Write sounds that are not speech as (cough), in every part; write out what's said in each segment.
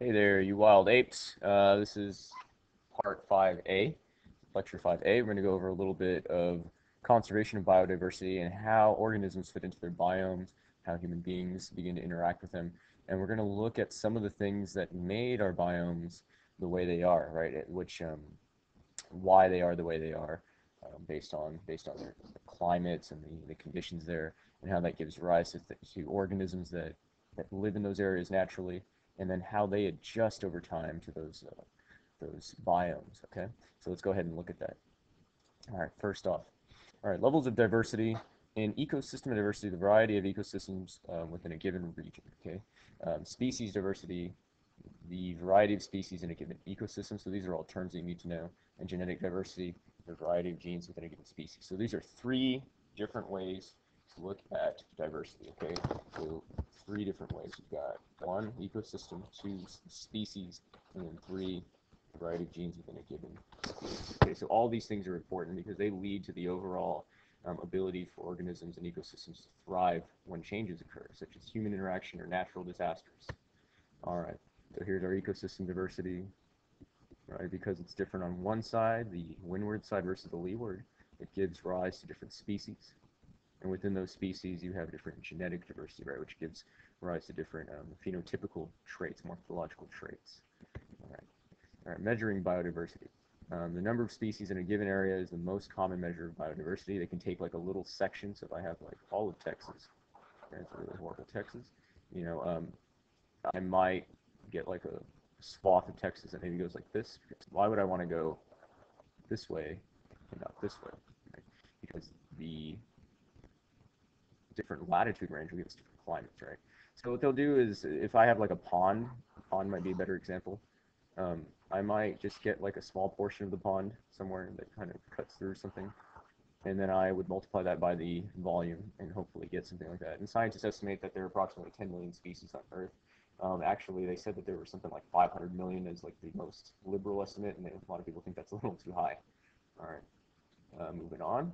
Hey there, you wild apes. Uh, this is part 5A, lecture 5A. We're going to go over a little bit of conservation of biodiversity and how organisms fit into their biomes, how human beings begin to interact with them. And we're going to look at some of the things that made our biomes the way they are, right? Which, um, why they are the way they are, um, based on based on their climates and the, the conditions there, and how that gives rise to, to organisms that, that live in those areas naturally and then how they adjust over time to those uh, those biomes. Okay, so let's go ahead and look at that. All right, first off, all right, levels of diversity in ecosystem diversity, the variety of ecosystems um, within a given region. Okay, um, species diversity, the variety of species in a given ecosystem. So these are all terms that you need to know. And genetic diversity, the variety of genes within a given species. So these are three different ways look at diversity. Okay, so three different ways. You've got one, ecosystem, two, species, and then three, variety of genes within a given species. Okay, so all these things are important because they lead to the overall um, ability for organisms and ecosystems to thrive when changes occur, such as human interaction or natural disasters. All right, so here's our ecosystem diversity, right? Because it's different on one side, the windward side versus the leeward, it gives rise to different species. And within those species, you have different genetic diversity, right, which gives rise to different um, phenotypical traits, morphological traits. All right. All right, measuring biodiversity. Um, the number of species in a given area is the most common measure of biodiversity. They can take like a little section. So if I have like all of Texas, that's a really horrible Texas, you know, um, I might get like a swath of Texas that maybe goes like this. Why would I want to go this way and not this way? Right? Because the different latitude range us different climates, right? So what they'll do is, if I have like a pond, pond might be a better example. Um, I might just get like a small portion of the pond somewhere that kind of cuts through something, and then I would multiply that by the volume and hopefully get something like that. And scientists estimate that there are approximately 10 million species on Earth. Um, actually, they said that there were something like 500 million is like the most liberal estimate, and a lot of people think that's a little too high. All right, uh, moving on.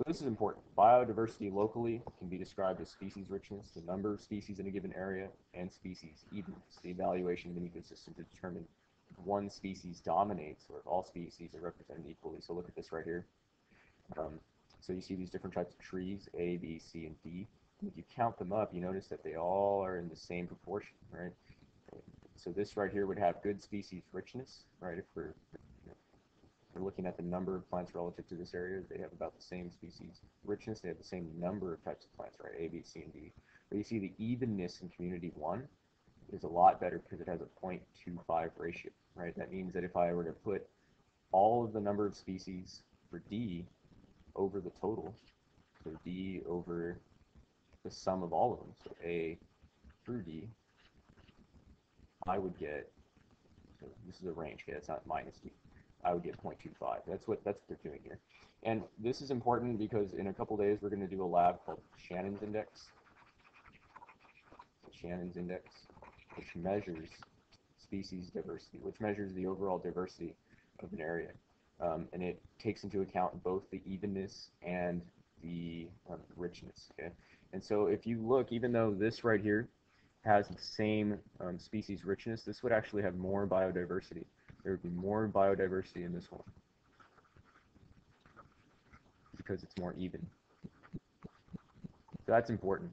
So this is important. Biodiversity locally can be described as species richness, the number of species in a given area, and species evenness, the evaluation of an ecosystem to determine if one species dominates or if all species are represented equally. So look at this right here. Um, so you see these different types of trees, A, B, C, and D. If you count them up, you notice that they all are in the same proportion, right? So this right here would have good species richness, right? If we're we're looking at the number of plants relative to this area. They have about the same species richness. They have the same number of types of plants, right? A, B, C, and D. But you see the evenness in community one is a lot better because it has a 0.25 ratio, right? That means that if I were to put all of the number of species for D over the total, so D over the sum of all of them, so A through D, I would get, so this is a range, okay, that's not minus D. I would get 0.25. That's what that's what they're doing here. And this is important because in a couple days we're going to do a lab called Shannon's Index. Shannon's Index, which measures species diversity, which measures the overall diversity of an area. Um, and it takes into account both the evenness and the um, richness. Okay, and so if you look, even though this right here has the same um, species richness, this would actually have more biodiversity there would be more biodiversity in this one because it's more even. So that's important.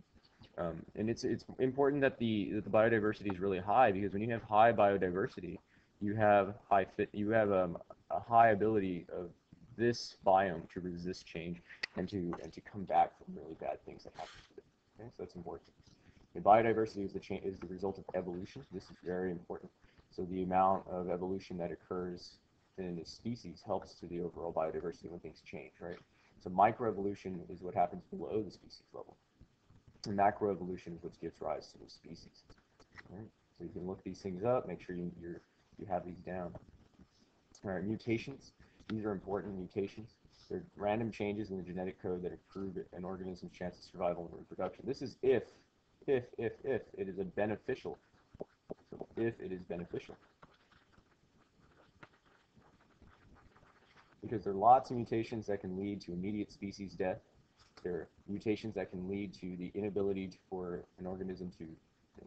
Um, and it's it's important that the that the biodiversity is really high because when you have high biodiversity, you have high fit you have um, a high ability of this biome to resist change and to and to come back from really bad things that happen to it. Okay, so that's important. The biodiversity is the is the result of evolution. This is very important. So the amount of evolution that occurs in a species helps to the overall biodiversity when things change, right? So microevolution is what happens below the species level. And macroevolution is what gives rise to the species. So you can look these things up, make sure you you're, you have these down. All right, mutations. These are important mutations. They're random changes in the genetic code that improve an organism's chance of survival and reproduction. This is if, if, if, if it is a beneficial if it is beneficial. Because there are lots of mutations that can lead to immediate species death. There are mutations that can lead to the inability for an organism to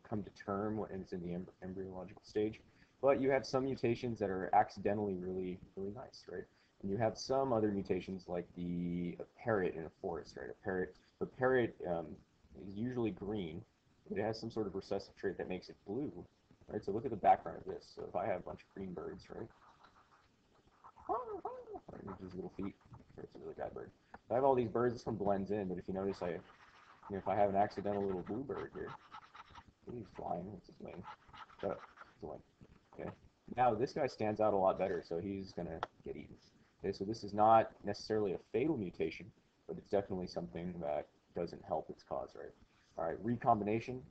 come to term when it's in the em- embryological stage. But you have some mutations that are accidentally really, really nice, right? And you have some other mutations like the parrot in a forest, right? A parrot, the parrot um, is usually green, but it has some sort of recessive trait that makes it blue, right? So look at the background of this. So if I have a bunch of green birds, right? Right, these little feet. It's a really bad bird. I have all these birds. This one blends in, but if you notice, I, you know, if I have an accidental little blue bird here, he's flying. It's his wing. Up. It's a wing. Okay. Now this guy stands out a lot better, so he's gonna get eaten. Okay, so this is not necessarily a fatal mutation, but it's definitely something that doesn't help its cause, right? All right, recombination.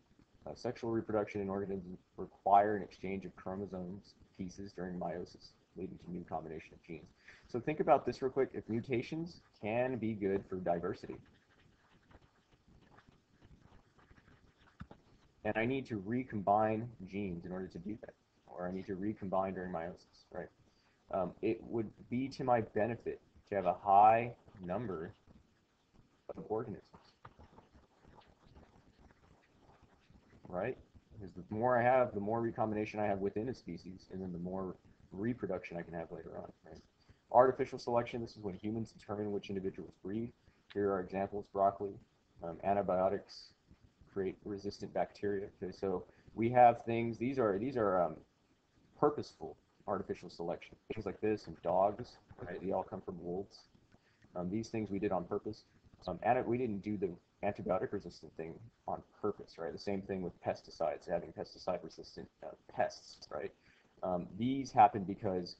Uh, sexual reproduction in organisms require an exchange of chromosomes pieces during meiosis, leading to new combination of genes. So think about this real quick. If mutations can be good for diversity, and I need to recombine genes in order to do that, or I need to recombine during meiosis, right? Um, it would be to my benefit to have a high number of organisms, right? Because the more I have, the more recombination I have within a species, and then the more reproduction I can have later on, right? Artificial selection, this is when humans determine which individuals breed. Here are examples, broccoli. Um, antibiotics create resistant bacteria. Okay, so we have things, these are, these are um, purposeful artificial selection. Things like this and dogs, right? They all come from wolves. Um, these things we did on purpose. Um, and we didn't do the antibiotic resistant thing on purpose, right? The same thing with pesticides, having pesticide resistant uh, pests, right? Um, these happen because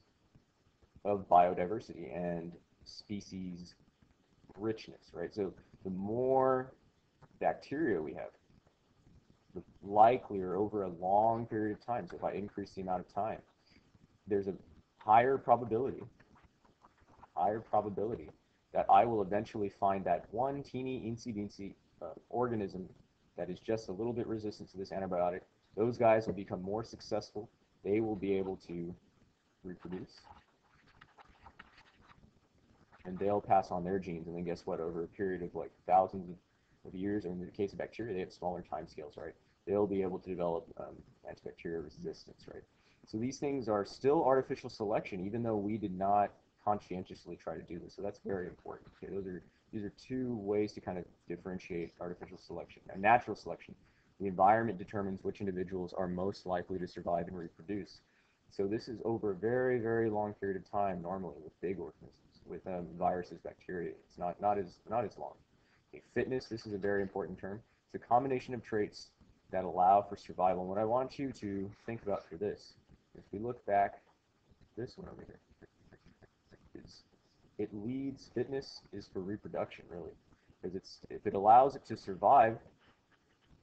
of biodiversity and species richness, right? So the more bacteria we have, the likelier over a long period of time, so if I increase the amount of time, there's a higher probability, higher probability that I will eventually find that one teeny incy beansy uh, organism that is just a little bit resistant to this antibiotic. Those guys will become more successful. They will be able to reproduce. And they'll pass on their genes. And then guess what? Over a period of like thousands of years, or in the case of bacteria, they have smaller time scales, right? They'll be able to develop um, antibacterial resistance, right? So these things are still artificial selection, even though we did not conscientiously try to do this. So that's very important. Okay, those are these are two ways to kind of differentiate artificial selection. Now, natural selection, the environment determines which individuals are most likely to survive and reproduce. So this is over a very, very long period of time normally with big organisms, with um, viruses, bacteria. It's not, not, as, not as long. Okay, fitness, this is a very important term. It's a combination of traits that allow for survival. And what I want you to think about for this, if we look back, this one over here, it leads fitness is for reproduction really. Because it's if it allows it to survive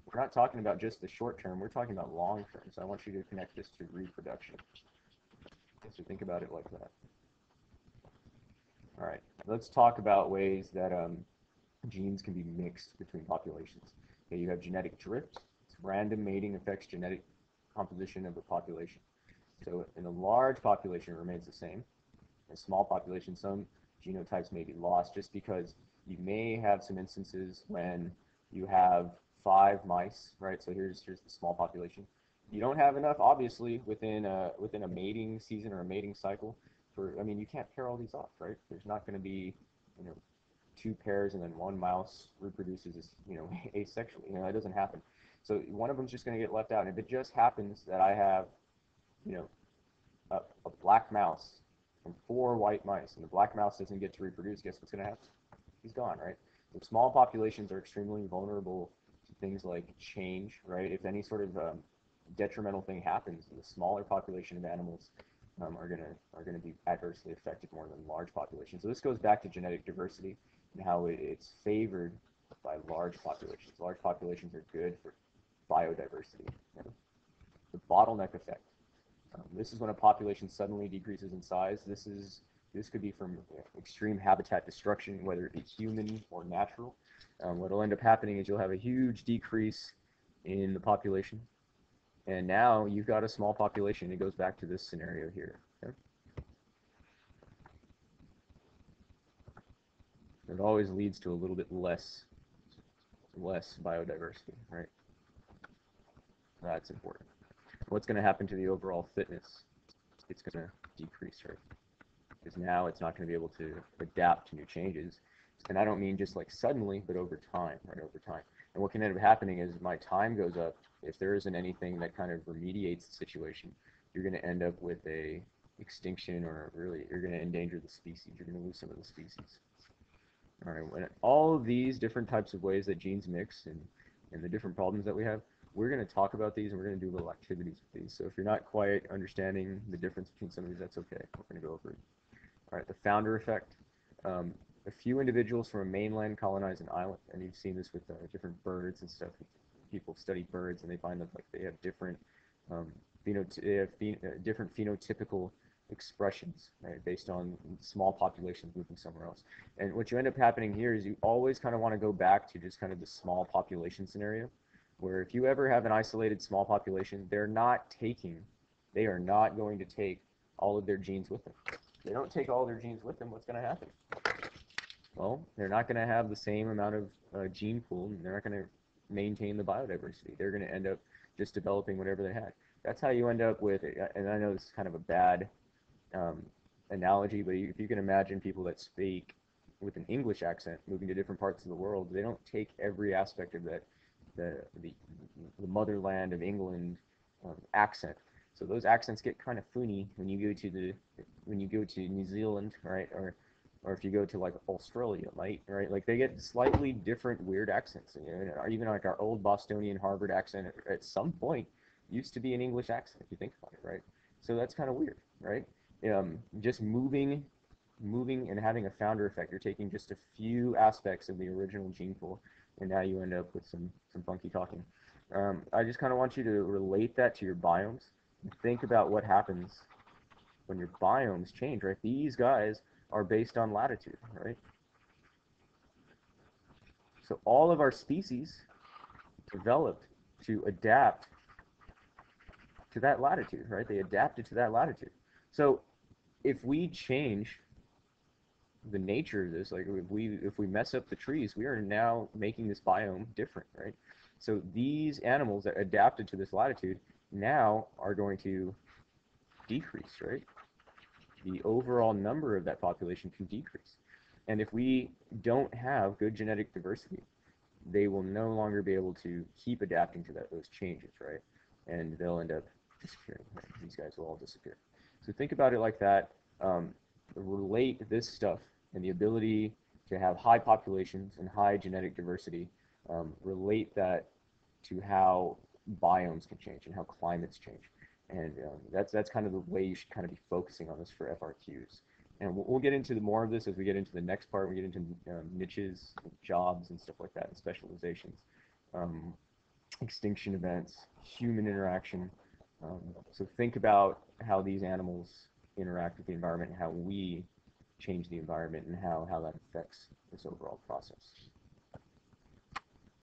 we're not talking about just the short term we're talking about long term. So i want you to connect this to reproduction. So think about it like that. All right let's talk about ways that um, genes can be mixed between populations. Okay you have genetic drift. Random mating affects genetic composition of a population. So in a large population it remains the same. In a small population some genotypes may be lost just because you may have some instances when you have five mice, right? So here's here's the small population. You don't have enough, obviously, within a within a mating season or a mating cycle. For I mean, you can't pair all these off, right? There's not going to be, you know, two pairs and then one mouse reproduces, as, you know, (laughs) asexually. You know, that doesn't happen. So one of them's just going to get left out. And if it just happens that I have, you know, a, a black mouse from four white mice, and the black mouse doesn't get to reproduce, guess what's going to happen? He's gone, right? So small populations are extremely vulnerable to things like change, right? If any sort of um, detrimental thing happens, the smaller population of animals um, are gonna are gonna be adversely affected more than large populations. So this goes back to genetic diversity and how it, it's favored by large populations. Large populations are good for biodiversity. The bottleneck effect. Um, this is when a population suddenly decreases in size. This is this could be from extreme habitat destruction, whether it be human or natural. Um, what will end up happening is you'll have a huge decrease in the population, and now you've got a small population. It goes back to this scenario here. Okay? It always leads to a little bit less less biodiversity, right? That's important. What's going to happen to the overall fitness? It's going to decrease, right? Because now it's not going to be able to adapt to new changes. And I don't mean just like suddenly, but over time, right? Over time. And what can end up happening is my time goes up. If there isn't anything that kind of remediates the situation, you're going to end up with a extinction or really you're going to endanger the species. You're going to lose some of the species. All right, when all these different types of ways that genes mix and, and the different problems that we have, we're going to talk about these and we're going to do little activities with these. So if you're not quite understanding the difference between some of these, that's okay. We're going to go over it. All right, the founder effect. Um, a few individuals from a mainland colonize an island, and you've seen this with uh, different birds and stuff. People study birds and they find that like they have different um, phenoty- uh, different phenotypical expressions, right, based on small populations moving somewhere else. And what you end up happening here is you always kind of want to go back to just kind of the small population scenario, where if you ever have an isolated small population, they're not taking, they are not going to take all of their genes with them. they don't take all their genes with them, what's going to happen? Well, they're not going to have the same amount of uh, gene pool, and they're not going to maintain the biodiversity. They're going to end up just developing whatever they had. That's how you end up with, and I know this is kind of a bad um, analogy, but if you can imagine people that speak with an English accent moving to different parts of the world, they don't take every aspect of that, the the, the motherland of England um, accent. So those accents get kind of funny when you go to the when you go to New Zealand, right, or or if you go to like Australia, right, right, like they get slightly different weird accents. You know, or even like our old Bostonian Harvard accent at, at some point used to be an English accent, if you think about it, right? So that's kind of weird, right? um, just moving, moving and having a founder effect. You're taking just a few aspects of the original gene pool, and now you end up with some some funky talking. Um, I just kind of want you to relate that to your biomes. Think about what happens when your biomes change, right? These guys are based on latitude, right? So all of our species developed to adapt to that latitude, right? They adapted to that latitude. So if we change the nature of this, like if we if we mess up the trees, we are now making this biome different, right? So these animals that adapted to this latitude now are going to decrease, right? The overall number of that population can decrease. And if we don't have good genetic diversity, they will no longer be able to keep adapting to that, those changes, right? And they'll end up disappearing. These guys will all disappear. So think about it like that. Um, relate this stuff and the ability to have high populations and high genetic diversity, um, relate that to how biomes can change and how climates change. And um, that's that's kind of the way you should kind of be focusing on this for FRQs. And we'll, we'll get into the more of this as we get into the next part. We get into um, niches, jobs, and stuff like that, and specializations, um, extinction events, human interaction. Um, so think about how these animals interact with the environment and how we change the environment and how, how that affects this overall process.